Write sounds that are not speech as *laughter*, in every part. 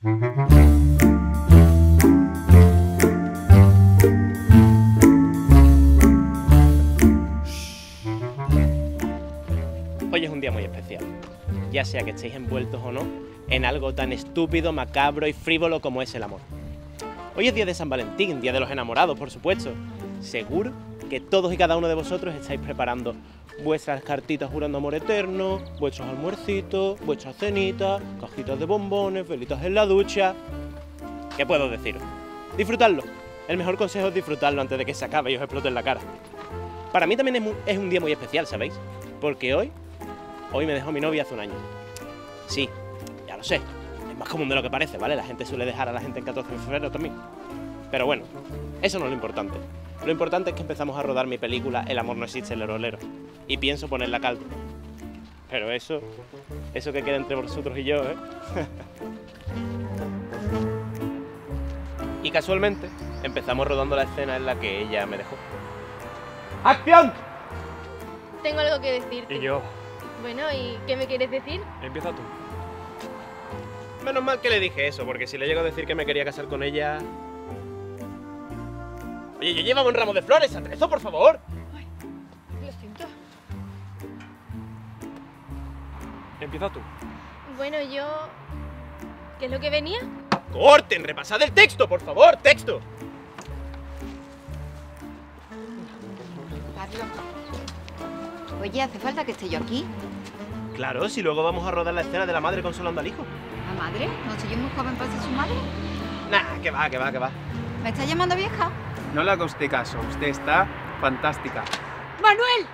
Hoy es un día muy especial, ya sea que estéis envueltos o no en algo tan estúpido, macabro y frívolo como es el amor. Hoy es día de San Valentín, día de los enamorados, por supuesto. Seguro que todos y cada uno de vosotros estáis preparando vuestras cartitas jurando amor eterno, vuestros almuercitos, vuestras cenitas, cajitas de bombones, velitas en la ducha. ¿Qué puedo deciros? Disfrutadlo. El mejor consejo es disfrutarlo antes de que se acabe y os explote en la cara. Para mí también es, es un día muy especial, ¿sabéis? Porque hoy, hoy me dejó mi novia hace un año. Sí, ya lo sé. Es más común de lo que parece, ¿vale? La gente suele dejar a la gente en 14 de febrero también. Pero bueno, eso no es lo importante. Lo importante es que empezamos a rodar mi película El amor no existe en el rolero. Y pienso ponerla caldo. Pero eso, eso que queda entre vosotros y yo, ¿eh? *laughs* y casualmente empezamos rodando la escena en la que ella me dejó. ¡Acción! Tengo algo que decirte. Y yo, Bueno, ¿y qué me quieres decir? empieza tú. Menos mal que le dije eso, porque si le llego a decir que me quería casar con ella. Oye, yo llevaba un ramo de flores, atrezo, por favor. Lo siento. Empieza tú. Bueno, yo... ¿Qué es lo que venía? Corten, repasad el texto, por favor, texto. Oye, ¿hace falta que esté yo aquí? Claro, si luego vamos a rodar la escena de la madre consolando al hijo. ¿La madre? ¿No soy yo muy joven para ser su madre? Nah, que va, que va, que va. ¿Me está llamando vieja? No le haga usted caso, usted está fantástica. ¡Manuel!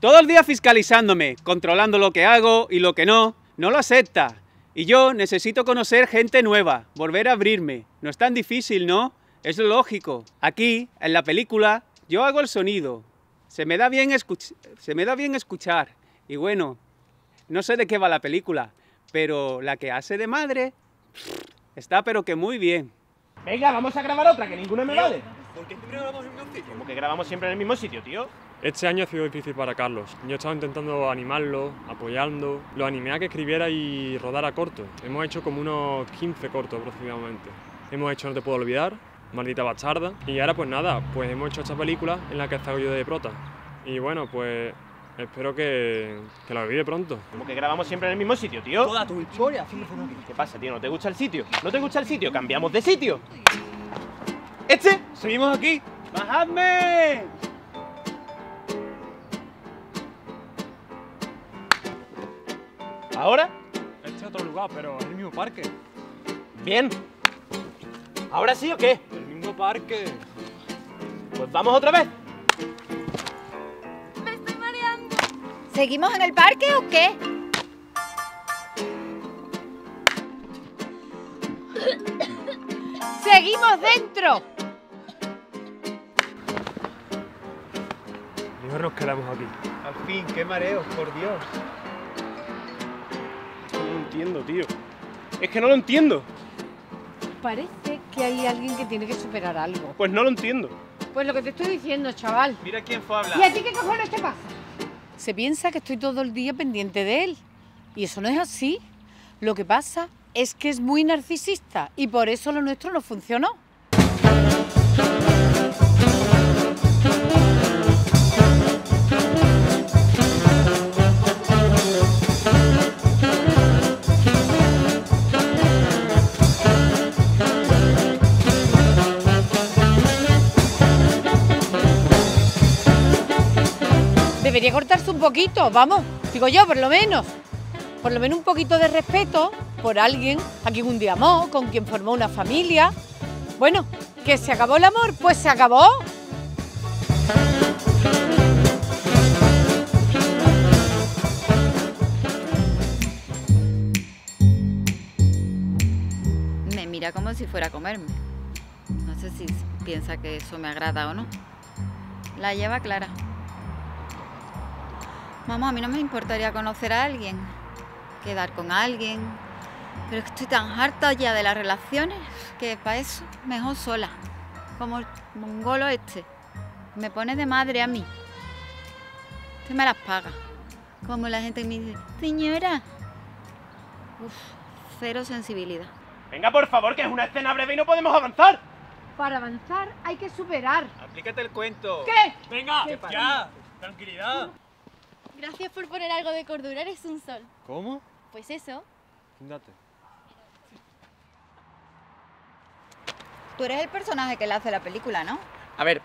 Todo el día fiscalizándome, controlando lo que hago y lo que no, no lo acepta. Y yo necesito conocer gente nueva, volver a abrirme. No es tan difícil, ¿no? Es lo lógico. Aquí, en la película, yo hago el sonido. Se me da bien, escuch- se me da bien escuchar. Y bueno, no sé de qué va la película, pero la que hace de madre está pero que muy bien. Venga, vamos a grabar otra, que ninguna me vale. ¿Por qué siempre grabamos en el mismo sitio? Como que grabamos siempre en el mismo sitio, tío. Este año ha sido difícil para Carlos. Yo he estado intentando animarlo, apoyando. Lo animé a que escribiera y rodara cortos. Hemos hecho como unos 15 cortos aproximadamente. Hemos hecho No te puedo olvidar, Maldita bastarda. Y ahora pues nada, pues hemos hecho esta película en la que he estado yo de prota. Y bueno, pues espero que, que la olvide pronto. Como que grabamos siempre en el mismo sitio, tío. Toda tu historia siempre fue aquí. ¿Qué pasa, tío? ¿No te gusta el sitio? ¿No te gusta el sitio? ¡Cambiamos de sitio! ¡Este! ¡Seguimos aquí! ¡Bajadme! ¿Ahora? Este es otro lugar, pero es el mismo parque. Bien. ¿Ahora sí o qué? El mismo parque. Pues vamos otra vez. ¿Seguimos en el parque o qué? ¡Seguimos dentro! Mejor nos quedamos aquí. Al fin, qué mareos, por Dios. No lo entiendo, tío. Es que no lo entiendo. Parece que hay alguien que tiene que superar algo. Pues no lo entiendo. Pues lo que te estoy diciendo, chaval. Mira quién fue a hablar. ¿Y a ti qué cojones te pasa? Se piensa que estoy todo el día pendiente de él. Y eso no es así. Lo que pasa es que es muy narcisista y por eso lo nuestro no funcionó. Un poquito, vamos, digo yo, por lo menos. Por lo menos un poquito de respeto por alguien a quien un día amó, con quien formó una familia. Bueno, que se acabó el amor, pues se acabó. Me mira como si fuera a comerme. No sé si piensa que eso me agrada o no. La lleva clara. Mamá, a mí no me importaría conocer a alguien, quedar con alguien, pero es que estoy tan harta ya de las relaciones que para eso mejor sola, como el mongolo este. Me pone de madre a mí. Este me las paga. Como la gente me dice, señora. Uf, cero sensibilidad. Venga, por favor, que es una escena breve y no podemos avanzar. Para avanzar hay que superar. Aplícate el cuento. ¿Qué? Venga, ya, tranquilidad. Gracias por poner algo de cordura, eres un sol. ¿Cómo? Pues eso. Date. Tú eres el personaje que le hace la película, ¿no? A ver,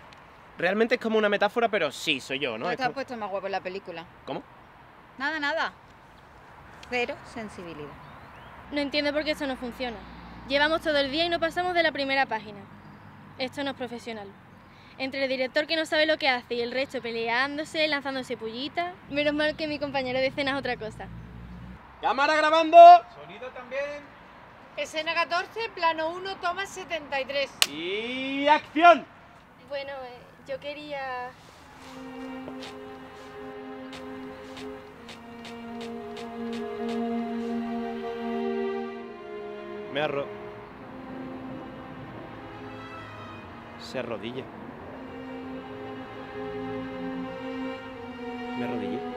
realmente es como una metáfora, pero sí, soy yo, ¿no? ¿No Es te has como- puesto más guapo en la película? ¿Cómo? Nada, nada. Cero sensibilidad. No entiendo por qué eso no funciona. Llevamos todo el día y no pasamos de la primera página. Esto no es profesional. Entre el director que no sabe lo que hace y el resto peleándose, lanzándose pullitas. Menos mal que mi compañero de escena es otra cosa. ¡Cámara grabando! Sonido también. Escena 14, plano 1, toma 73. ¡Y acción! Bueno, eh, yo quería... Me arro... Se arrodilla. Me arrodillé.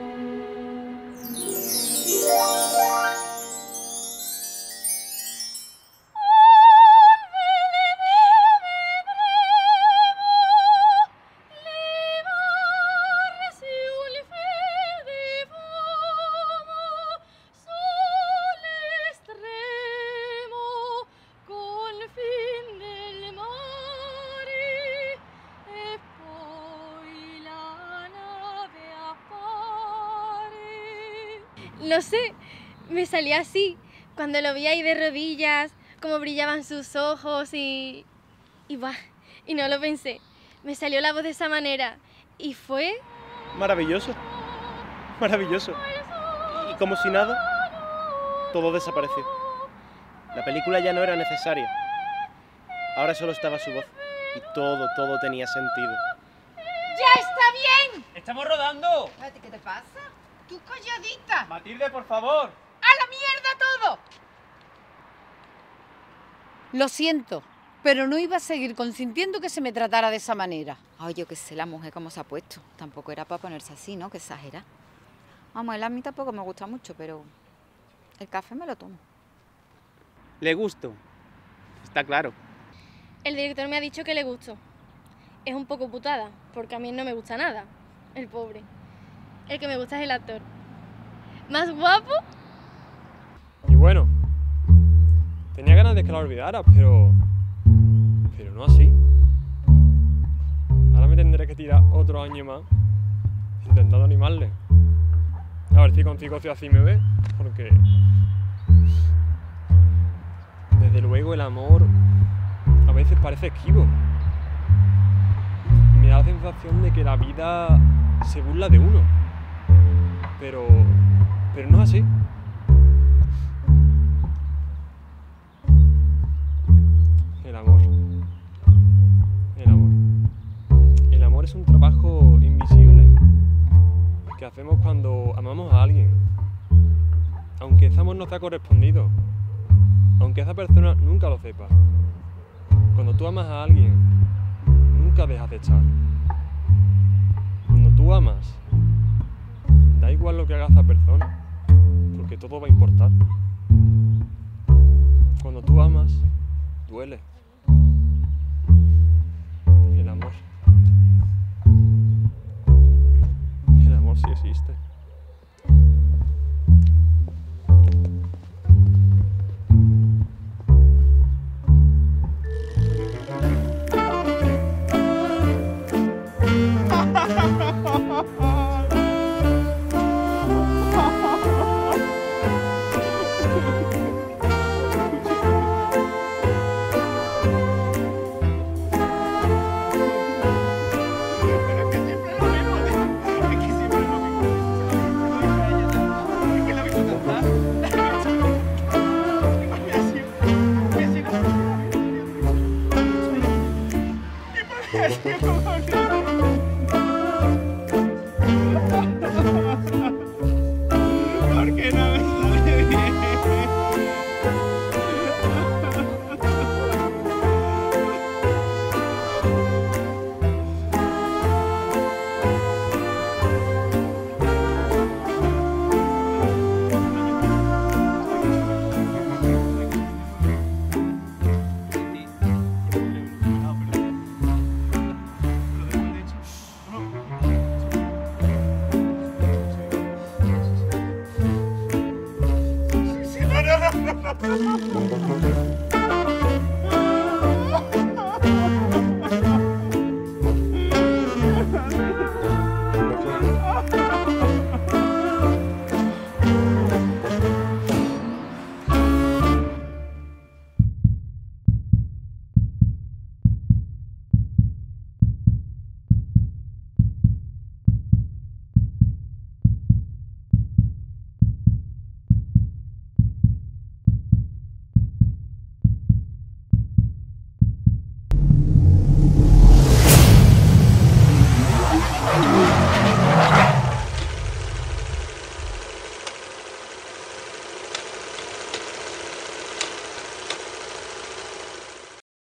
No sé, me salía así, cuando lo vi ahí de rodillas, como brillaban sus ojos y... Y buah, y no lo pensé. Me salió la voz de esa manera y fue... Maravilloso. Maravilloso. Y como si nada, todo desapareció. La película ya no era necesaria. Ahora solo estaba su voz. Y todo, todo tenía sentido. ¡Ya está bien! ¡Estamos rodando! ¿Qué te pasa? ¡Tú calladita! Matilde, por favor. ¡A la mierda todo! Lo siento, pero no iba a seguir consintiendo que se me tratara de esa manera. Ay, yo qué sé, la mujer cómo se ha puesto. Tampoco era para ponerse así, ¿no? Que exagera. Vamos, él a mí tampoco me gusta mucho, pero el café me lo tomo. Le gusto. Está claro. El director me ha dicho que le gustó. Es un poco putada, porque a mí no me gusta nada. El pobre. El que me gusta es el actor. ¿Más guapo? Y bueno, tenía ganas de que la olvidaras, pero. Pero no así. Ahora me tendré que tirar otro año más intentando animarle. A ver si consigo si así me ve, porque. Desde luego el amor a veces parece esquivo. Me da la sensación de que la vida se burla de uno. Pero. Pero no es así. El amor. El amor. El amor es un trabajo invisible que hacemos cuando amamos a alguien. Aunque ese amor no sea correspondido. Aunque esa persona nunca lo sepa. Cuando tú amas a alguien, nunca dejas de echar. Cuando tú amas, da igual lo que haga esa persona, porque todo va a importar. Cuando tú amas, duele. El amor. El amor sí existe.